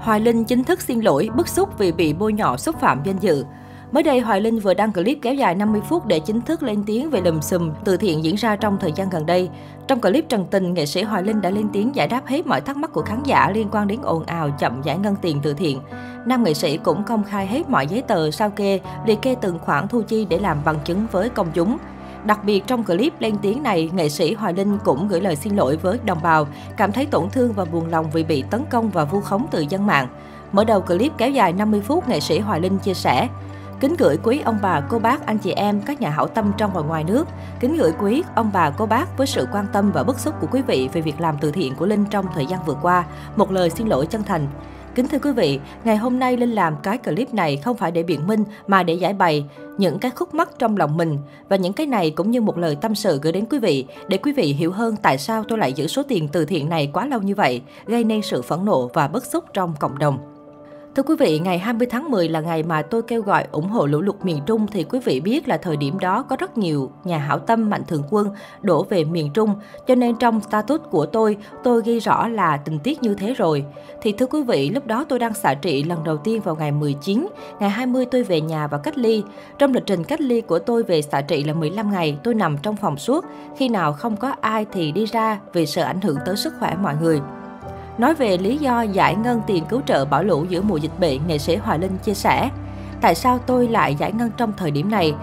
Hoài Linh chính thức xin lỗi, bức xúc vì bị bôi nhọ xúc phạm danh dự. Mới đây, Hoài Linh vừa đăng clip kéo dài 50 phút để chính thức lên tiếng về lùm xùm từ thiện diễn ra trong thời gian gần đây. Trong clip Trần Tình, nghệ sĩ Hoài Linh đã lên tiếng giải đáp hết mọi thắc mắc của khán giả liên quan đến ồn ào chậm giải ngân tiền từ thiện. Nam nghệ sĩ cũng công khai hết mọi giấy tờ sao kê, liệt kê từng khoản thu chi để làm bằng chứng với công chúng. Đặc biệt trong clip lên tiếng này, nghệ sĩ Hoài Linh cũng gửi lời xin lỗi với đồng bào, cảm thấy tổn thương và buồn lòng vì bị tấn công và vu khống từ dân mạng. Mở đầu clip kéo dài 50 phút, nghệ sĩ Hoài Linh chia sẻ, Kính gửi quý ông bà, cô bác, anh chị em, các nhà hảo tâm trong và ngoài nước. Kính gửi quý ông bà, cô bác với sự quan tâm và bức xúc của quý vị về việc làm từ thiện của Linh trong thời gian vừa qua. Một lời xin lỗi chân thành. Kính thưa quý vị, ngày hôm nay Linh làm cái clip này không phải để biện minh mà để giải bày những cái khúc mắc trong lòng mình. Và những cái này cũng như một lời tâm sự gửi đến quý vị, để quý vị hiểu hơn tại sao tôi lại giữ số tiền từ thiện này quá lâu như vậy, gây nên sự phẫn nộ và bức xúc trong cộng đồng. Thưa quý vị, ngày 20 tháng 10 là ngày mà tôi kêu gọi ủng hộ lũ lụt miền Trung thì quý vị biết là thời điểm đó có rất nhiều nhà hảo tâm mạnh thường quân đổ về miền Trung. Cho nên trong status của tôi, tôi ghi rõ là tình tiết như thế rồi. Thì thưa quý vị, lúc đó tôi đang xạ trị lần đầu tiên vào ngày 19, ngày 20 tôi về nhà và cách ly. Trong lịch trình cách ly của tôi về xạ trị là 15 ngày, tôi nằm trong phòng suốt. Khi nào không có ai thì đi ra vì sợ ảnh hưởng tới sức khỏe mọi người. Nói về lý do giải ngân tiền cứu trợ bão lũ giữa mùa dịch bệnh, nghệ sĩ Hoài Linh chia sẻ, Tại sao tôi lại giải ngân trong thời điểm này?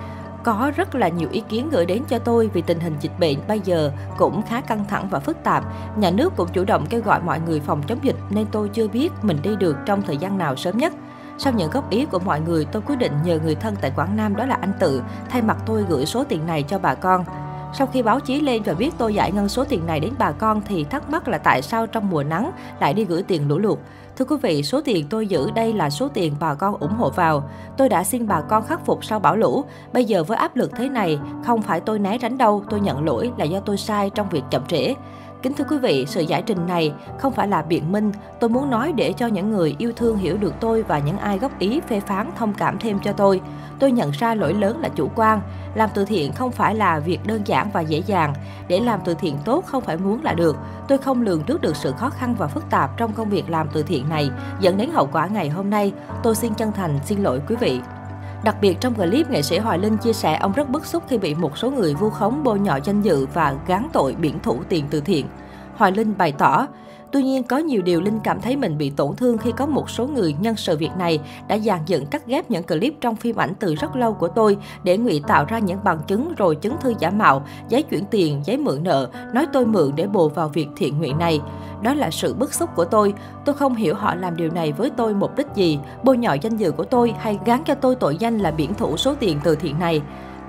Có rất là nhiều ý kiến gửi đến cho tôi vì tình hình dịch bệnh bây giờ cũng khá căng thẳng và phức tạp. Nhà nước cũng chủ động kêu gọi mọi người phòng chống dịch nên tôi chưa biết mình đi được trong thời gian nào sớm nhất. Sau những góp ý của mọi người, tôi quyết định nhờ người thân tại Quảng Nam đó là anh Tự thay mặt tôi gửi số tiền này cho bà con. Sau khi báo chí lên và biết tôi giải ngân số tiền này đến bà con thì thắc mắc là tại sao trong mùa nắng lại đi gửi tiền lũ lụt. Thưa quý vị, số tiền tôi giữ đây là số tiền bà con ủng hộ vào. Tôi đã xin bà con khắc phục sau bão lũ. Bây giờ với áp lực thế này, không phải tôi né tránh đâu, tôi nhận lỗi là do tôi sai trong việc chậm trễ. Kính thưa quý vị, sự giải trình này không phải là biện minh, tôi muốn nói để cho những người yêu thương hiểu được tôi và những ai góp ý phê phán thông cảm thêm cho tôi. Tôi nhận ra lỗi lớn là chủ quan. Làm từ thiện không phải là việc đơn giản và dễ dàng. Để làm từ thiện tốt không phải muốn là được. Tôi không lường trước được sự khó khăn và phức tạp trong công việc làm từ thiện này, dẫn đến hậu quả ngày hôm nay. Tôi xin chân thành xin lỗi quý vị. Đặc biệt trong clip, nghệ sĩ Hoài Linh chia sẻ ông rất bức xúc khi bị một số người vu khống bôi nhọ danh dự và gán tội biển thủ tiền từ thiện. Hoài Linh bày tỏ, Tuy nhiên, có nhiều điều Linh cảm thấy mình bị tổn thương khi có một số người nhân sự việc này đã dàn dựng cắt ghép những clip trong phim ảnh từ rất lâu của tôi để ngụy tạo ra những bằng chứng rồi chứng thư giả mạo, giấy chuyển tiền, giấy mượn nợ, nói tôi mượn để bù vào việc thiện nguyện này. Đó là sự bức xúc của tôi. Tôi không hiểu họ làm điều này với tôi mục đích gì, bôi nhọ danh dự của tôi hay gán cho tôi tội danh là biển thủ số tiền từ thiện này.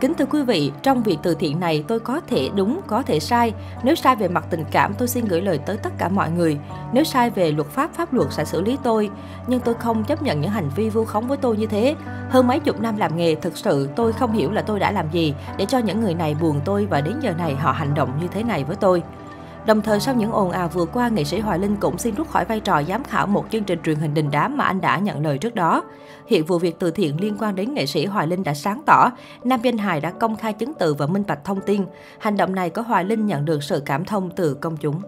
Kính thưa quý vị, trong việc từ thiện này tôi có thể đúng, có thể sai. Nếu sai về mặt tình cảm, tôi xin gửi lời tới tất cả mọi người. Nếu sai về luật pháp, pháp luật sẽ xử lý tôi. Nhưng tôi không chấp nhận những hành vi vu khống với tôi như thế. Hơn mấy chục năm làm nghề, thực sự tôi không hiểu là tôi đã làm gì để cho những người này buồn tôi và đến giờ này họ hành động như thế này với tôi. Đồng thời sau những ồn ào vừa qua, nghệ sĩ Hoài Linh cũng xin rút khỏi vai trò giám khảo một chương trình truyền hình đình đám mà anh đã nhận lời trước đó. Hiện vụ việc từ thiện liên quan đến nghệ sĩ Hoài Linh đã sáng tỏ, nam danh hài đã công khai chứng từ và minh bạch thông tin. Hành động này có Hoài Linh nhận được sự cảm thông từ công chúng.